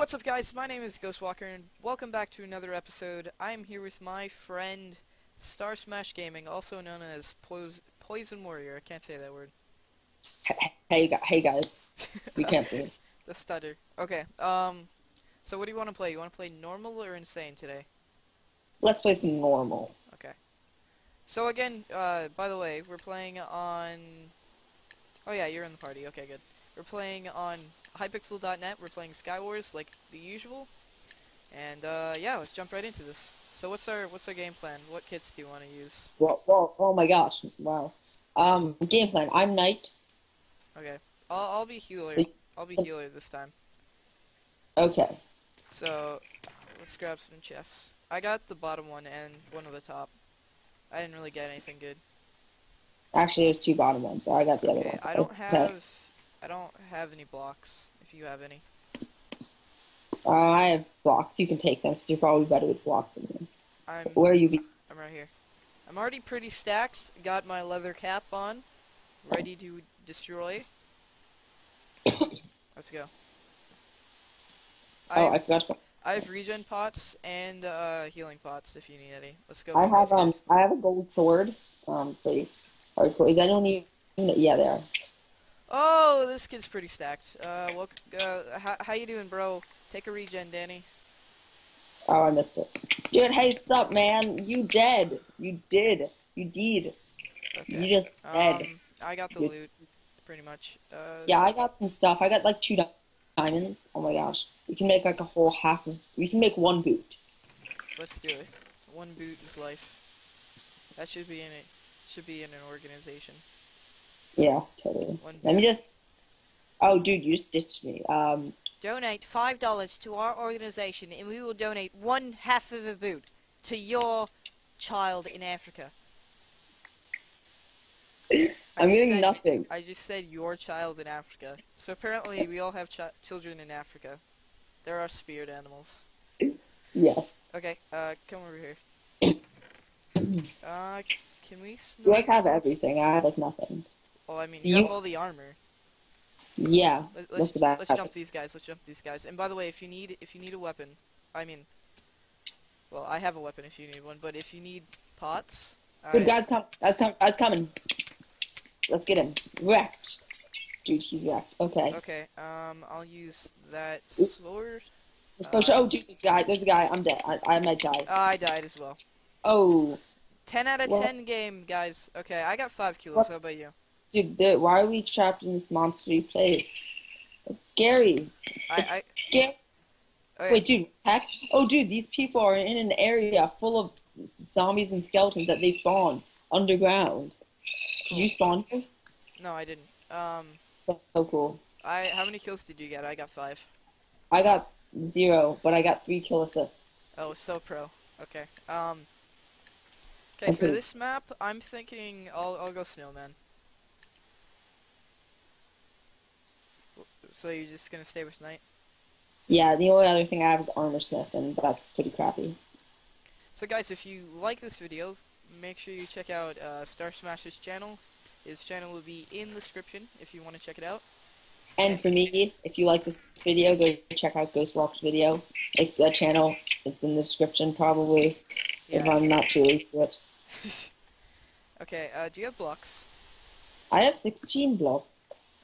What's up, guys? My name is Ghostwalker, and welcome back to another episode. I am here with my friend Star Smash Gaming, also known as Pois Poison Warrior. I can't say that word. Hey, hey guys. We can't see it. The stutter. Okay. Um. So, what do you want to play? You want to play normal or insane today? Let's play some normal. Okay. So again, uh, by the way, we're playing on. Oh yeah, you're in the party. Okay, good. We're playing on Hypixel.net. We're playing Skywars like the usual. And uh, yeah, let's jump right into this. So what's our what's our game plan? What kits do you want to use? Well, well, oh my gosh. Wow. Um, game plan. I'm knight. Okay, I'll I'll be healer. I'll be healer this time. Okay. So let's grab some chests. I got the bottom one and one of the top. I didn't really get anything good. Actually, there's two bottom ones, so I got the other one. I don't Okay. I don't have any blocks. If you have any. Uh, I have blocks. You can take them because you're probably better with blocks than me. I'm Where are you? Be- I'm right here. I'm already pretty stacked. Got my leather cap on, ready to destroy. Let's go. I, oh, I forgot. I have regen pots and uh, healing pots if you need any. Let's go. I have um, guys. I have a gold sword. Um, so you, hardcore. Is anyone even? Yeah, they are. Oh, this kid's pretty stacked. Uh, well, uh, how, how you doing, bro? Take a regen, Danny. Oh, I missed it. Dude, hey, sup, man? You dead? You did? You did? You just dead? Um, I got the loot, pretty much. Uh, Yeah, I got some stuff. I got like two di- diamonds. Oh my gosh. We can make like a whole half of. We can make one boot. Let's do it. One boot is life. That should be in it. Should be in an organization. Yeah, totally. Let me just. Oh, dude, you stitched me. Um, Donate five dollars to our organization, and we will donate one half of a boot to your child in Africa. I I'm getting said- nothing. I just said your child in Africa. So apparently, we all have chi- children in Africa. There are spirit animals. Yes. Okay, uh, come over here. Uh, can we? You Snort? like have everything. I have like nothing. Well, I mean, So you have all the armor. Yeah. Let, That's let's about let's it. jump these guys. Let's jump these guys. And by the way, if you need if you need a weapon, I mean, well, I have a weapon if you need one. But if you need pots, Good I- guys, come. Guys, come. Guys, coming. Let's get him wrecked. Dude, he's wrecked. Okay. Okay. Um, I'll use that sword. Let's push. Oh, dude, this guy. There's a guy. I'm dead. I, I might die. Uh, I died as well. Oh. 10 out of Well- ten game, guys. Okay, I got five kills. What? How about you? Dude, why are we trapped in this monstery place? It's scary. I I. Scary. Okay. Wait, dude, heck? Oh, dude, these people are in an area full of zombies and skeletons that they spawned underground. Did you spawn here? No, I didn't. Um, So, so cool. I how many kills did you get? I got five. I got zero, but I got three kill assists. Oh, so pro. Okay. Um. Okay, for this map, I'm thinking I'll I'll go snowman. So you're just gonna stay with knight? Yeah, the only other thing I have is armor smith, and that's pretty crappy. So guys, if you like this video, make sure you check out uh, Star Smash's channel. His channel will be in the description if you want to check it out. And for me, if you like this video, go check out Ghostwalker's video. It's a channel. It's in the description, probably, if I'm not too late for it. okay. Uh, do you have blocks? I have 16 blocks.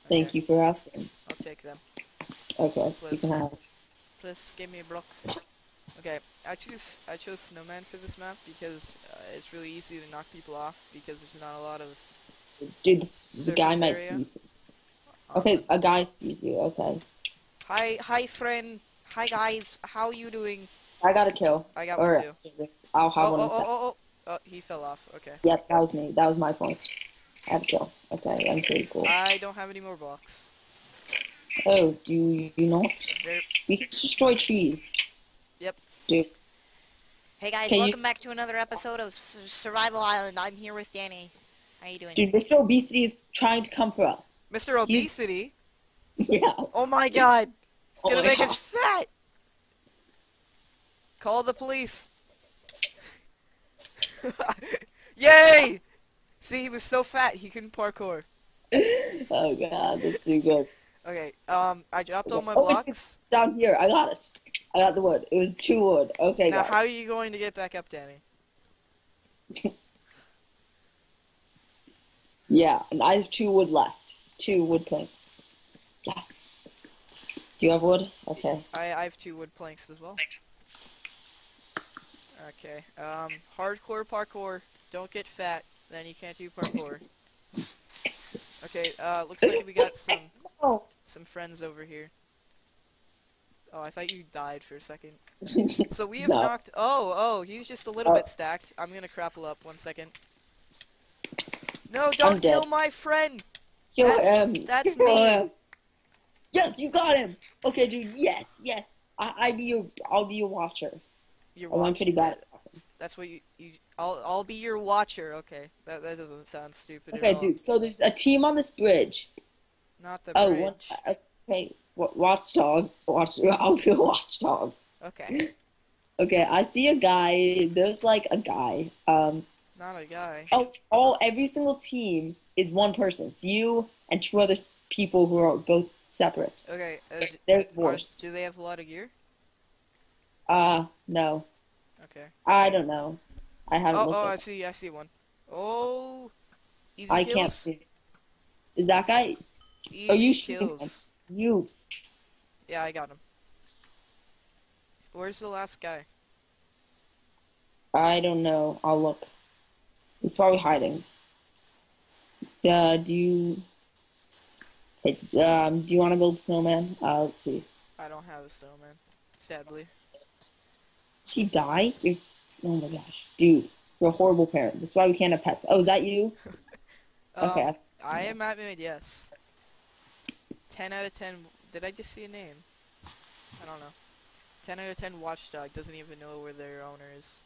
Thank Okay. you for asking. I'll take them. Okay, you Please. can have. Please give me a block. Okay, I choose I chose snowman for this map because uh, it's really easy to knock people off because there's not a lot of. Dude, the guy might area? see. some- um, Okay, a guy sees you. Okay, Hi, hi, friend. Hi, guys. How you doing? I got a kill. I got Or one too. I'll have Oh, one. oh, oh, oh, oh, oh, he fell off. Okay. Yep, that was me. That was my point. I have a kill. Okay, I'm pretty cool. I don't have any more blocks. Oh, do you, you not? There. We can destroy trees. Yep. Dude, Hey guys, Can you- welcome back to another episode of Survival Island. I'm here with Danny. How you doing? dude, Mr. Obesity is trying to come for us. Mr. Obesity. Yeah. Oh my God. It's Oh gonna my make God. us fat. Call the police. Yay! See, he was so fat he couldn't parkour. oh god, that's too good. Okay. Um, I dropped all my Oh, blocks. Down here, I got it. I got the wood. It was two wood. Okay, Now, guys. how are you going to get back up, Danny? Yeah, and I have two wood left. Two wood planks. Yes. Do you have wood? Okay. I I have two wood planks as well. Thanks. Okay. Um, hardcore parkour. Don't get fat, then you can't do parkour. Okay. Uh, looks like we got some some friends over here. Oh, I thought you died for a second. So we have No. knocked. Oh, oh, he's just a little Uh, bit stacked. I'm gonna crapple up one second. No, don't kill my friend. Kill That's- him. that's Kill me. him. Yes, you got him. Okay, dude. Yes, yes. I, I be your. I'll be your watcher. Oh, I'm pretty bad. That. That's what you. you I'll I'll be your watcher. Okay, that that doesn't sound stupid Okay, at all. dude. So there's a team on this bridge. Not the Oh, bridge. one, okay. Watchdog. Watch. I'll be a watchdog. Okay, Okay, I see a guy. There's like a guy. Um. not a guy. Oh, all every single team is one person. It's you and two other people who are both separate. Okay, uh, They're divorced. do they have a lot of gear? Uh, no, Okay. I don't know. I haven't Oh, looked. oh, I see. I see one. Oh, easy I kills. can't see. Is that guy Easy Are you kills. you? Yeah, I got him. Where's the last guy? I don't know. I'll look. He's probably hiding. Uh, do you? Um, do you want to build a snowman? Uh, let's see. I don't have a snowman, sadly. Did he die? You're... Oh my gosh, dude, you're a horrible parent. That's why we can't have pets. Oh, is that you? Okay. Um, I- I am at mid, yes. 10 out of 10. Did I just see a name? I don't know. 10 out of 10 Watchdog doesn't even know where their owner is.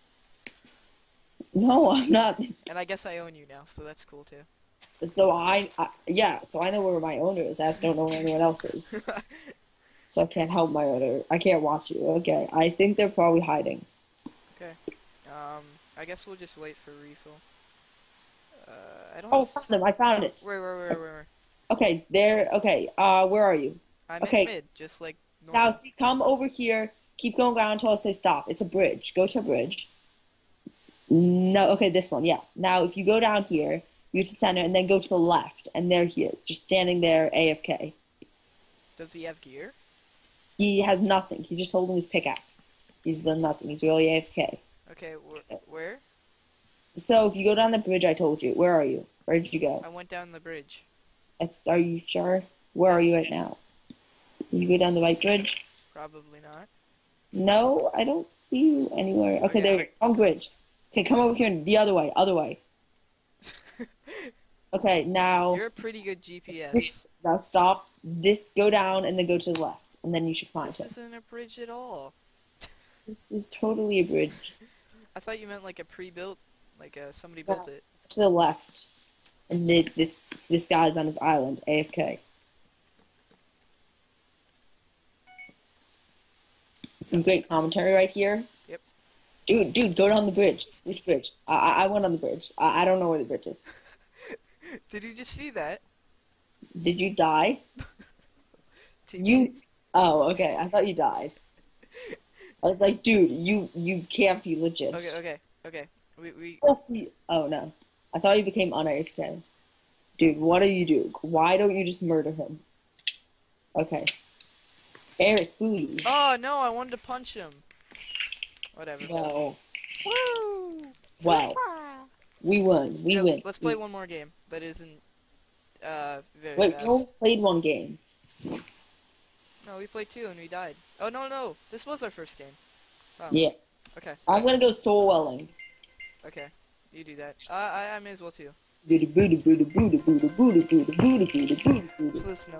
No, I'm not. And I guess I own you now, so that's cool too. So I, I, yeah, so I know where my owner is. I just don't know where anyone else is. So I can't help my other. I can't watch you. Okay, I think they're probably hiding. Okay. Um, I guess we'll just wait for refill. Uh, I don't. Oh, found them. I found it. where, where, where, where, where? Okay, there. Okay, uh, where are you? I'm Okay. in mid, just like Now, see, come over here. Keep going down until I say stop. It's a bridge. Go to a bridge. No, okay, this one. Yeah. Now, if you go down here, you to the center, and then go to the left, and there he is, just standing there, AFK. Does he have gear? He has nothing. He's just holding his pickaxe. He's done nothing. He's really AFK. Okay, wh- where? So if you go down the bridge, I told you. Where are you? Where did you go? I went down the bridge. Uh, Are you sure? Where are you right now? You go down the right bridge? Probably not. No, I don't see you anywhere. Okay, Okay, there. I- Wrong bridge. Okay, come over here. The other way. Other way. Okay, now You're a pretty good GPS. now stop. This go down and then go to the left, and then you should find This him. isn't a bridge at all. This is totally a bridge I thought you meant like a pre-built, like uh, somebody built it. to the left, and it, it's this guy's on his island, AFK. Some great commentary right here. Yep. Dude, dude, go down the bridge. Which bridge? I, I I went on the bridge. I, I don't know where the bridge is. Did you just see that? Did you die? Did You. Oh, okay. I thought you died. I was like, dude, you you can't be legit. Okay, okay, okay. We we Let's see. Oh no, I thought you became un AFK. Dude, what do you do? Why don't you just murder him? Okay. Eric Booty. Oh no, I wanted to punch him. Whatever. No. Woo! Wow. We won. We Yeah, win. Let's play one more game that isn't uh very Wait, fast. we only played one game. No, we played two and we died. Oh no no, this was our first game. Oh, Yeah. Okay. I'm gonna go soul welling. Okay. You do that. Uh, I I may as well too. Booty booty booty booty booty booty booty booty booty booty booty. Please no.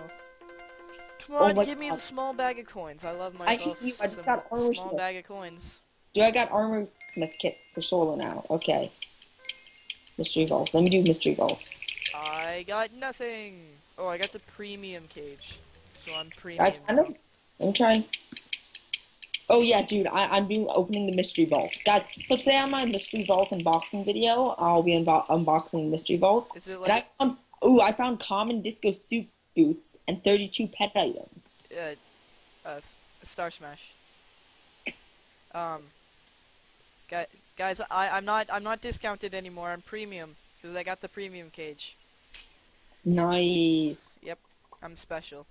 Come Oh on, my give me God. the small bag of coins. I love I myself. just need- I just got armor small smith. bag of coins. Dude, I got armor smith kit for solo now. Okay. Mystery vault. Let me do mystery vault. I got nothing. Oh, I got the premium cage. So I'm I premium. kind of. I'm trying. Oh yeah, dude, I, I'm doing opening the mystery vault, guys. So today on my mystery vault unboxing video, I'll be unbo- unboxing mystery vault. Is it And like I found, ooh, I found common disco suit boots, and 32 pet items. Uh, uh, Star Smash. Um, guys, I I'm not I'm not discounted anymore. I'm premium because I got the premium cage. Nice. Yep, I'm special.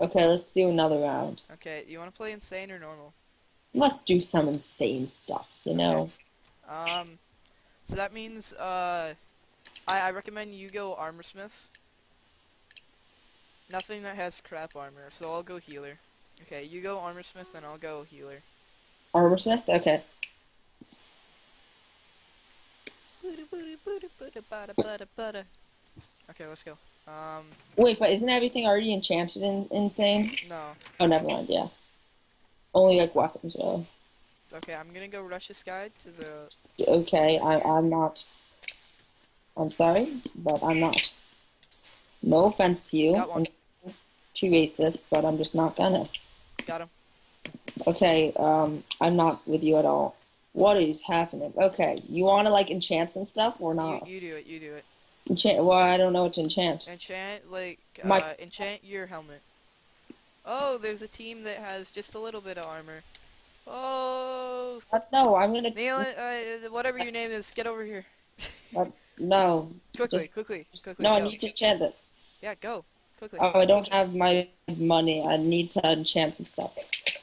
Okay, let's do another round. Okay, you want to play insane or normal? Let's do some insane stuff, you know? Um, so that means uh, I I recommend you go armor smith. Nothing that has crap armor, so I'll go healer. Okay, you go armor smith, and I'll go healer. Armor Smith? Okay. Okay, let's go. Um, Wait, but isn't everything already enchanted in Insane? no. Oh, never mind, yeah. Only, like, weapons, really. Okay, I'm gonna go rush this guy to the. Okay, I, I'm not. I'm sorry, but I'm not. No offense to you. Got one. I'm too racist, but I'm just not gonna. Got him. Okay, um, I'm not with you at all. What is happening? Okay, you want to like enchant some stuff or You, not? you do it. You do it. Enchant? Well, I don't know what to enchant. Enchant like uh, My- enchant your helmet. Oh, there's a team that has just a little bit of armor. Oh, Uh, no, I'm gonna. Neil, uh, whatever your name is, get over here. No, quickly, Just- quickly, quickly. no, I need to enchant this. Yeah, go. Quickly. Oh, I don't have my money. I need to enchant some stuff.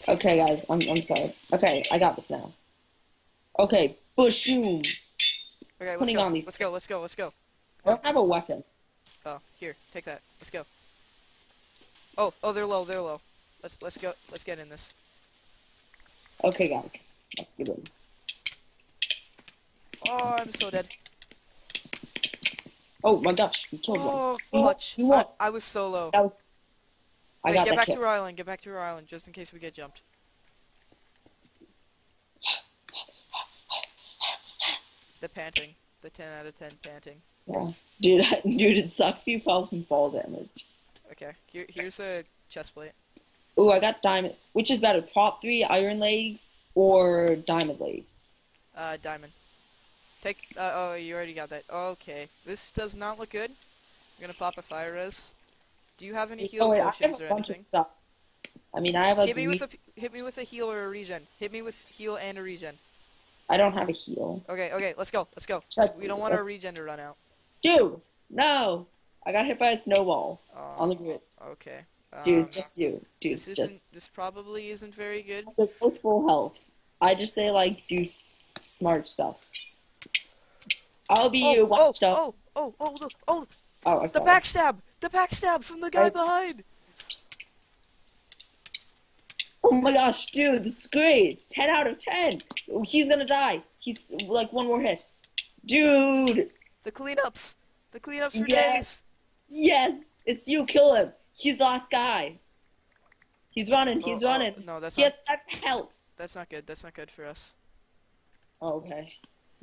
Okay, guys, I'm I'm sorry. Okay, I got this now. Okay, Bushoom. okay, let's putting go. on these- Let's go. Let's go. Let's go. I have a weapon. Oh, here, take that. Let's go. Oh, oh, they're low. They're low. Let's let's go. Let's get in this. Okay, guys, let's get in. Oh, I'm so dead. Oh my gosh, you told me. Oh, You- clutch. you I, what? I was so low. That was- I Wait, got get back kill. to our island. Get back to our island, just in case we get jumped. The panting. The 10 out of 10 panting. Yeah. Dude, dude, it sucked if you fell from fall damage. Okay, here, here's a chest plate. Ooh, I got diamond. Which is better, prot three iron legs or diamond legs? Uh, diamond. Take, uh, oh, you already got that. Okay, this does not look good. I'm gonna pop a fire res. Do you have any heal oh wait, I have potions a or bunch anything? of stuff. I mean, I have a. Hit me with a hit me with a heal or a regen. Hit me with heal and a regen. I don't have a heal. Okay, okay, let's go, let's go. Check- We don't want our regen to run out. Dude, no! I got hit by a snowball Oh, on the grid. Okay. Dude, it's um, just you. Dude, this just. This probably isn't very good. They're both full health. I just say, like, do s- smart stuff. I'll be Oh, your oh, watchdog. oh, oh, oh, the, oh, Oh, I the backstab! The backstab from the guy Oh. behind! Oh my gosh, dude, this is great. 10 out of 10. He's gonna die. He's like one more hit. Dude, The cleanups! The cleanups for Yes. days! yes, it's you. Kill him. He's the last guy. He's running. He's Oh, oh, running. no, that's He not, has seven health. that's not good. That's not good for us. Oh, okay.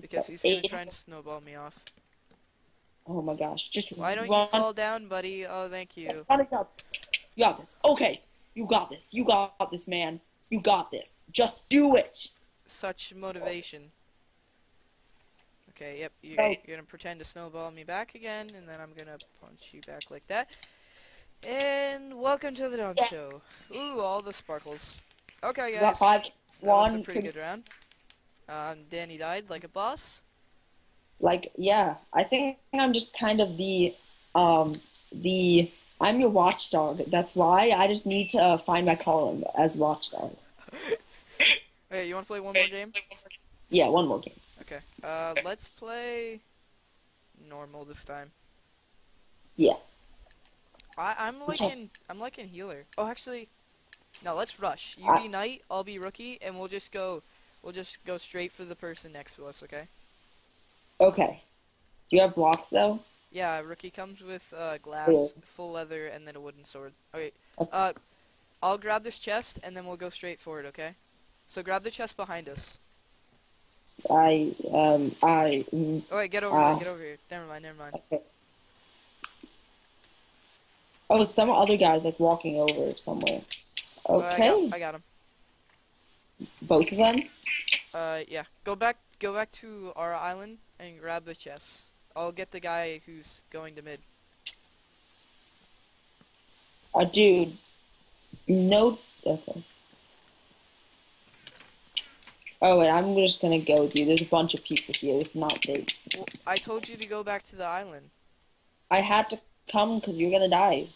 Because he's gonna try and snowball me off. Oh my gosh, just Why don't run. you fall down, buddy? Oh, thank you. run it up. You got this. Okay, you got this. You got this, man. You got this. Just do it. Such motivation. Okay, yep, you're, you're gonna pretend to snowball me back again, and then I'm gonna punch you back like that. And welcome to the Dunk Yeah. Show. Ooh, all the sparkles. Okay, You guys. five. That was a One. pretty good round. Um, Danny died like a boss. like yeah i think i'm just kind of the um the i'm your watchdog that's why i just need to uh, find my column as watchdog Hey, you want to play one more game? yeah one more game Okay. Uh, let's play normal this time. Yeah. I, I'm Okay. liking I'm liking healer. Oh, actually, no. Let's rush. You Uh, be knight, I'll be rookie, and we'll just go. We'll just go straight for the person next to us. Okay? okay do you have blocks though Yeah. Rookie comes with uh, glass, Cool. full leather, and then a wooden sword. Okay. Okay. Uh, I'll grab this chest, and then we'll go straight for it. Okay? So grab the chest behind us. I um i mm, Oh wait, get over Uh, here. Get over here. Never mind. Never mind. okay oh some other guys like walking over somewhere Uh, I okay got, I got him. both of them Uh, yeah. Go back. Go back to our island and grab the chests. I'll get the guy who's going to mid. Uh, dude. No. Okay. Oh wait, I'm just gonna go with you. There's a bunch of people here. It's not safe. Well, I told you to go back to the island. I had to come because you're gonna die.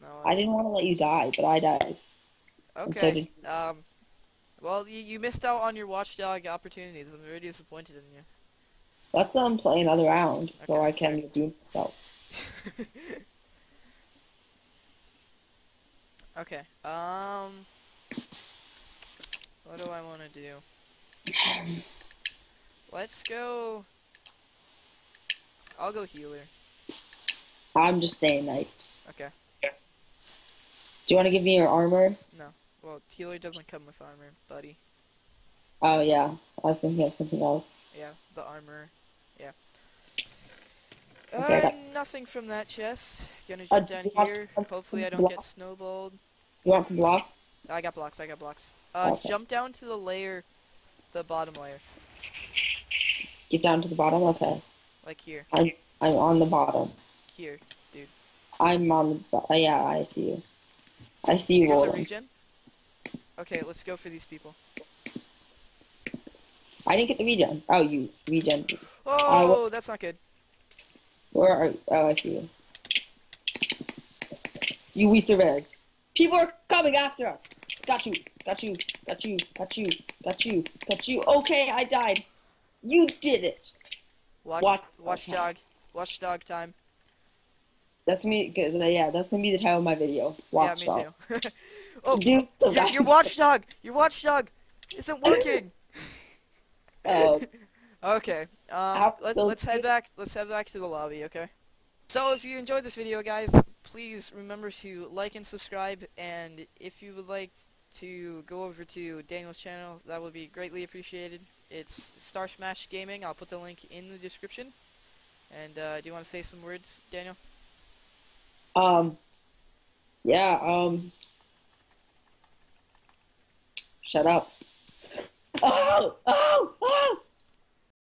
No. I didn't want to let you die, but I died. and so Okay. Um. Well, you, you missed out on your watchdog opportunities. I'm very disappointed in That's um play another round, so I can redeem myself. okay. Um. What do I want to do? Let's go. I'll go healer. I'm just staying knight. Okay. Do you want to give me your armor? No. Well, healer doesn't come with armor, buddy. Oh yeah, I was thinking of something else. Yeah, the armor. Yeah. Okay, uh, got- nothing from that chest. Gonna Uh, jump down do here. Hopefully I don't get snowballed. You want some blocks? I got blocks, I got blocks. Uh, Okay. jump down to the layer, the bottom layer. Get down to the bottom. Okay, Like here. I'm I'm on the bottom. Here. Dude. I'm on the. bo- uh, yeah, I see you. I see you Here's a regen. Okay, let's go for these people. I didn't get the regen. Oh, you regen. Oh, that's not good. Where are? you? Oh, I see you. You we survived. People are coming after us. Got you. Got you. Got you. Got you. Got you. Got you. Okay, I died. You did it. Watch, Watch- watchdog. Watchdog time. That's me. Yeah, that's gonna be the title of my video. Watch yeah, me too. oh, Dude, your, your watchdog! Your watchdog isn't working! Oh, Okay. Um, let's let's head back. Let's head back to the lobby. Okay. So if you enjoyed this video, guys, please remember to like and subscribe. And if you would like to go over to Daniel's channel, that would be greatly appreciated. It's Star Smash Gaming. I'll put the link in the description. And uh, do you want to say some words, Daniel? um, yeah. Um, shut up. Oh, oh,